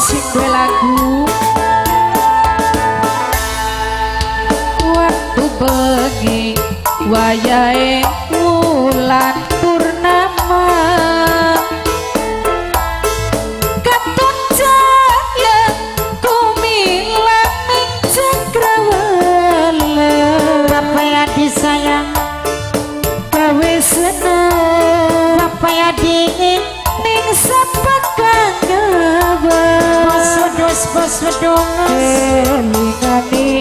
sing lagu. Waktu pergi wayahe. Elingani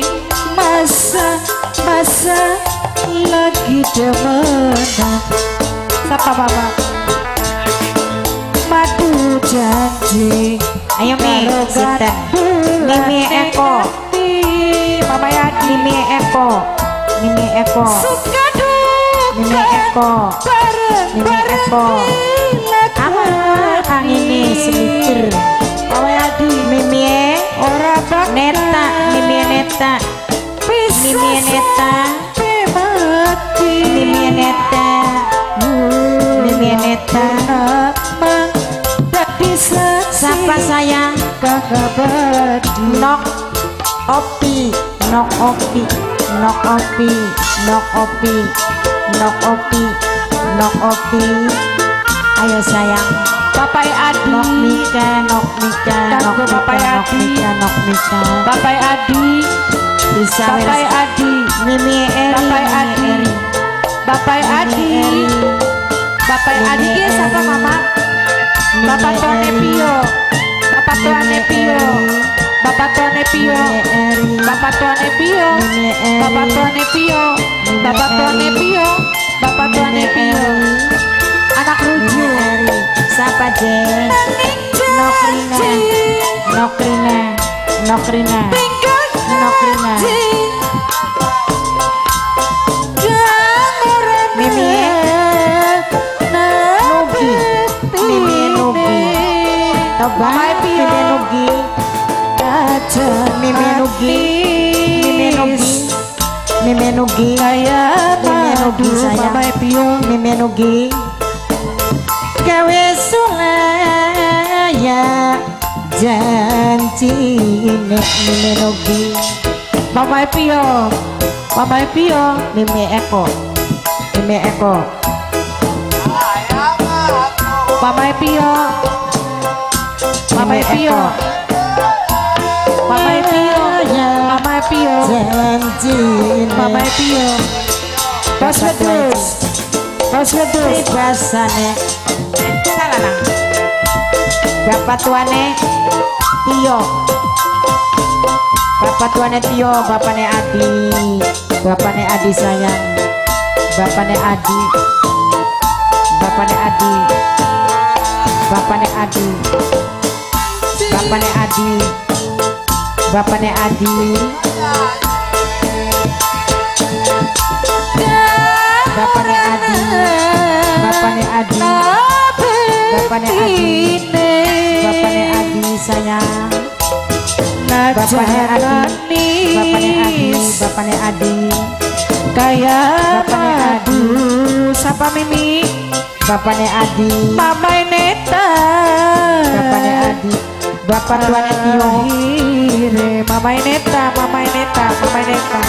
masa masa lagi demenan Sapa mama Madu janji Ayo Mi Sinten Mimi Eko Mama Yadi Mimi Eko Mimi Eko Suka duka Mimi Eko Mimi Eko Apa Kang ini selitir Mama Yadi Mimi Neta Mimi Neta. Mimi Neta. Mimi Neta. Mimi Neta. Dadi saksi Siapa sayang Nok Opi. Nok Opi. Nok Opi. Nok Opi. Nok Opi. Nok Opi. Ayo sayang Bapak Adi. Nok Mika Nok Mika kan Nok Bapak Adi. Nok Mika. Bapak Adi. Bisa Bapak Adi. Mimi Eri Bapak Adi. Bapak Adi. Bapak Adi ki sapa Mama? Bapak Tone Pio Bapak Tone Pio Bapak Tone Pio Bapak Tone Pio Bapak Tone Pio Nokrina Nokrina Mimi Nugi Mimi Nugi Pio. Mimi Nugi Mimi Nugi Mimi Nugi Mimi Nugi Mimi Nugi sayang Mimi Nugi Gawe sulaya Janji ini Mama Pio Mama Pio Mimi Eko Mimi Eko. Mama Pio Mama Pio. Mama Pio Mama Pio. Janji Mama Pio. Wedus Bos wedus Bapak tuane Tio. Bapak tuane Tio Bapaknya Adi. Bapaknya Adi sayang. Adi Bapaknya Adi. Bapaknya Adi. Bapaknya Adi. Bapaknya Adi. Bapaknya Adi. Bapaknya Adi. Bapaknya Adi. Bapaknya Adi sayang. Bapaknya Adi. Bapaknya Adi Bapaknya Adi. Kayak Bapaknya Adi. Sapa Mimi. Bapaknya Adi. Mama Neta. Bapaknya Adi. Bapak tuane Tio Mama Neta Mama Neta Mama Neta.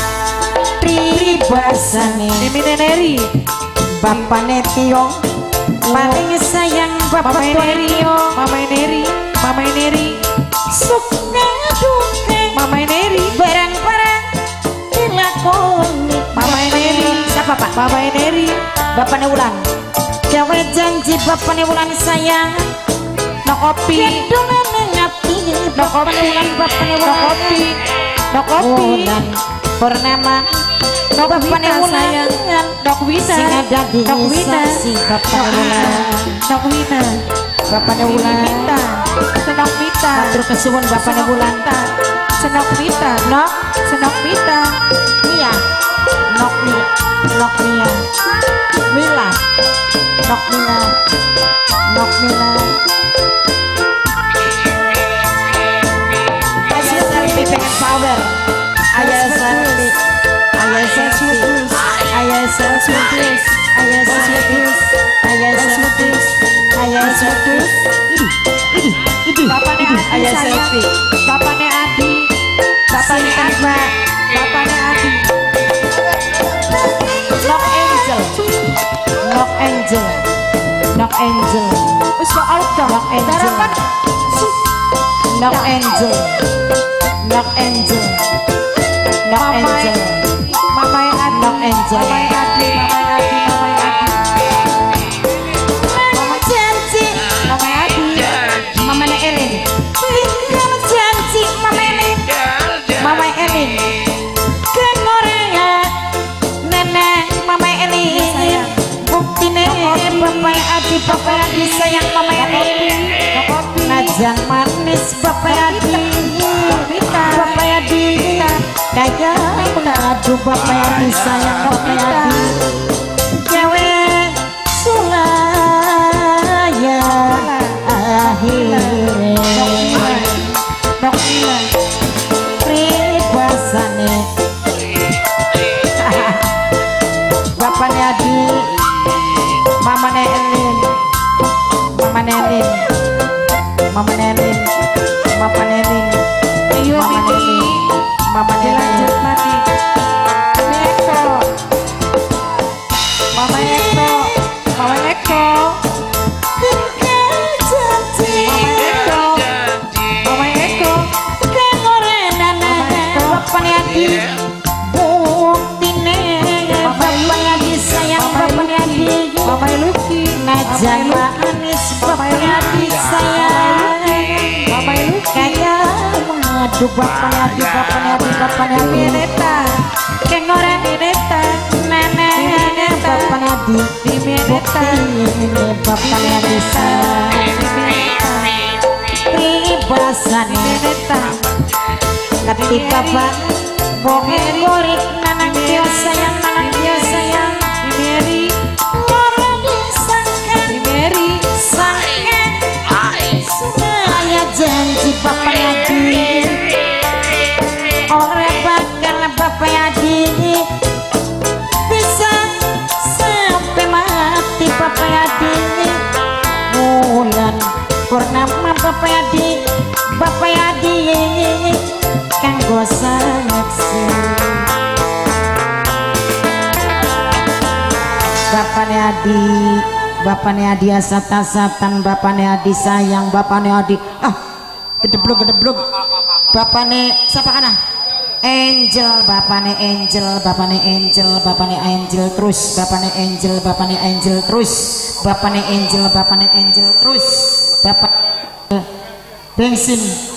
Tri basane Mimi Neneri. Bapaknya Tio. Paling sayang Bapak Mama Neri Mama Neri Mama Neri Suka duka Mama Neri Barang-barang dilakoni. Mama Neri Siapa Pak? Mama Neri Bapaknya Wulan. Jawa janji Bapaknya Wulan sayang. No kopi. Gendongan ngati Bapaknya Wulan Bapaknya No kopi. No kopi. Wulan Purnama. No Bapaknya Wulan sayang. No Wina Sing ada di No Wina Bapaknya No Wina Bapaknya Wulan. Mita Senok Mita. Matur kesuwun Bapaknya Mita. Senok Mita. Nok. Senok Mita. Mia. Nok Mia Nok Mia. Mila. Nok Mila. Nok Mila. Ayo selfie pengen power Ayo selfie Ayo selfie Ayo selfie Ayo selfie Bapaknya Adi ayah selfie. Bapaknya Adi, bapaknya Adi, bapaknya Adi. Knock Angel, Knock Angel, Knock Angel. Wis kok aluk dong. Knock kan Angel. Knock Angel, Knock Angel, Knock Angel. Mamae Adi, Knock Angel. Mamae Adi, Adi sayang Mama Elin Najan manis Bapak Adi Bapak Adi Kaya mengadu Bapak Adi sayang di bapaknya di bapaknya di Mineta. kengoreng Mineta. nenek Mineta. sayang Mineta. ketika gorik nanang dia sayang nanang dia sayang Mary. Loro disangkan Mary. sangkan Saya janji Bapak Bapak Yadi Bisa sampai mati Bapak Yadi Bulan purnama Bapak Yadi Bapak Yadi Kanggo saksi. Bapaknya Adi Bapaknya Adi asat-asatan Bapaknya Adi sayang Bapaknya Adi. Ah gedeblok gedeblok Bapaknya siapa kana Angel Bapaknya Angel Bapaknya Angel Bapaknya Angel terus Bapaknya Angel Bapaknya Angel terus Bapaknya Angel Bapaknya Angel terus Bapak bensin